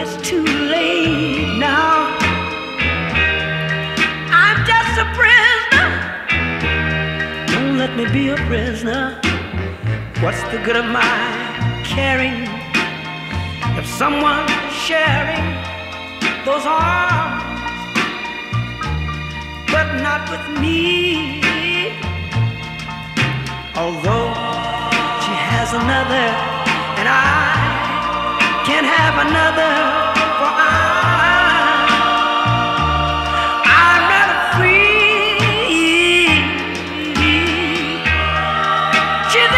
it's too late now. I'm just a prisoner. Don't let me be a prisoner. What's the good of my caring if someone's sharing those arms, but not with me? Although she has another, and I can't have another, for I, I'm not free. She's